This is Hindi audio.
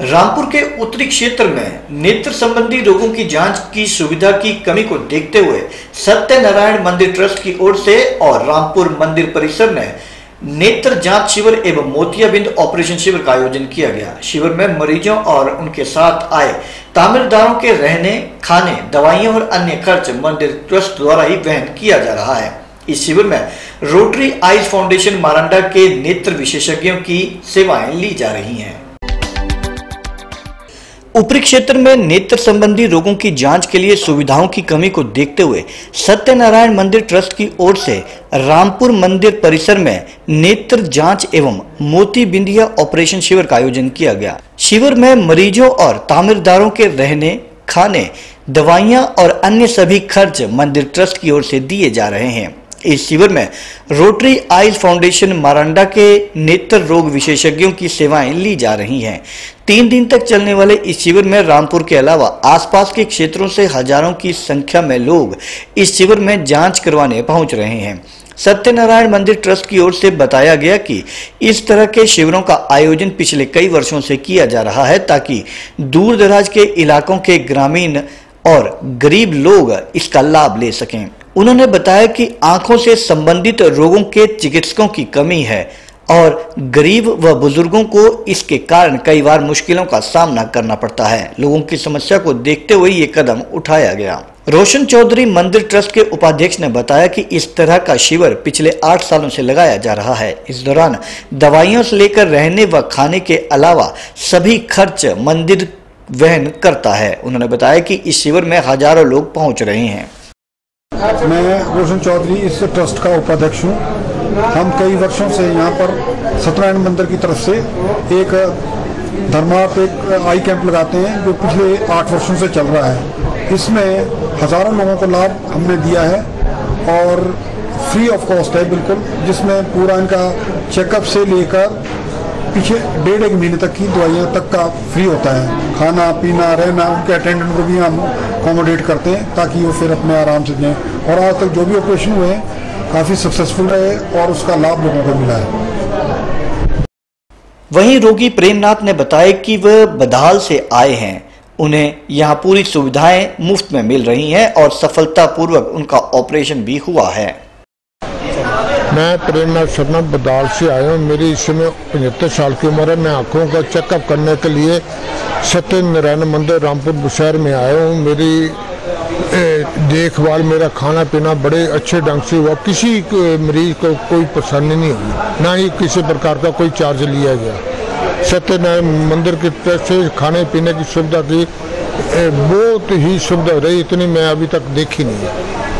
रामपुर के उत्तरी क्षेत्र में नेत्र संबंधी रोगों की जाँच की सुविधा की कमी को देखते हुए सत्यनारायण मंदिर ट्रस्ट की ओर से और रामपुर मंदिर परिसर में नेत्र जाँच शिविर एवं मोतियाबिंद ऑपरेशन शिविर का आयोजन किया गया। शिविर में मरीजों और उनके साथ आए तामीरदारों के रहने, खाने, दवाइयों और अन्य खर्च मंदिर ट्रस्ट द्वारा ही वहन किया जा रहा है। इस शिविर में रोटरी आइज़ फाउंडेशन मारंडा के नेत्र विशेषज्ञों की सेवाएँ ली जा रही हैं। ऊपरी क्षेत्र में नेत्र संबंधी रोगों की जाँच के लिए सुविधाओं की कमी को देखते हुए सत्यनारायण मंदिर ट्रस्ट की ओर से रामपुर मंदिर परिसर में नेत्र जाँच एवं मोती बिंदिया ऑपरेशन शिविर का आयोजन किया गया। शिविर में मरीजों और तामीरदारों के रहने, खाने, दवाइयाँ और अन्य सभी खर्च मंदिर ट्रस्ट की ओर से दिए जा रहे हैं। इस शिविर में रोटरी आइज़ फाउंडेशन मारंडा के नेत्र रोग विशेषज्ञों की सेवाएँ ली जा रही हैं। तीन दिन तक चलने वाले इस शिविर में रामपुर के अलावा आसपास के क्षेत्रों से हज़ारों की संख्या में लोग इस शिविर में जाँच करवाने पहुँच रहे हैं। सत्यनारायण मंदिर ट्रस्ट की ओर से बताया गया कि इस तरह के शिविरों का आयोजन पिछले कई वर्षों से किया जा रहा है ताकि दूर दराज के इलाकों के ग्रामीण और गरीब लोग इसका लाभ ले सकें। उन्होंने बताया कि आँखों से संबंधित रोगों के चिकित्सकों की कमी है और गरीब व बुज़ुर्गों को इसके कारण कई बार मुश्किलों का सामना करना पड़ता है। लोगों की समस्या को देखते हुए ये कदम उठाया गया। रोशन चौधरी मंदिर ट्रस्ट के उपाध्यक्ष ने बताया कि इस तरह का शिविर पिछले आठ सालों से लगाया जा रहा है। इस दौरान दवाइयों से लेकर रहने व खाने के अलावा सभी खर्च मंदिर वहन करता है। उन्होंने बताया कि इस शिविर में हज़ारों लोग पहुँच रहे हैं। मैं रोशन चौधरी इस ट्रस्ट का उपाध्यक्ष हूँ। हम कई वर्षों से यहाँ पर सत्यनारायण मंदिर की तरफ़ से एक धर्मा पे एक आई कैंप लगाते हैं, जो पिछले आठ वर्षों से चल रहा है। इसमें हज़ारों लोगों को लाभ हमने दिया है और फ्री ऑफ़ कॉस्ट है बिल्कुल, जिसमें पूरा इनका चेकअप से लेकर पीछे डेढ़ एक महीने तक की दवाइयाँ तक का फ्री होता है। खाना, पीना, रहना, उनके अटेंडेंट को भी हम अकोमोडेट करते हैं ताकि वो फिर अपने आराम से दें और आज तक जो भी ऑपरेशन हुए हैं, काफ़ी सक्सेसफुल रहे और उसका लाभ लोगों को मिला है। वहीं रोगी प्रेमनाथ ने बताया कि वह बदाल से आए हैं। उन्हें यहाँ पूरी सुविधाएँ मुफ़्त में मिल रही हैं और सफलतापूर्वक उनका ऑपरेशन भी हुआ है। मैं प्रेमनाथ शर्मा बदाल से आया हूँ। मेरी इस समय पचहत्तर साल की उम्र है। मैं आँखों का चेकअप करने के लिए सत्यनारायण मंदिर, रामपुर बुशहर में आया हूँ। मेरी देखभाल, मेरा खाना पीना बड़े अच्छे ढंग से हुआ। किसी मरीज़ को कोई परेशानी नहीं हुई। ना ही किसी प्रकार का कोई चार्ज लिया गया। सत्यनारायण मंदिर की तरफ़ से खाने पीने की सुविधा की बहुत ही सुविधा रही। इतनी मैं अभी तक देखी नहीं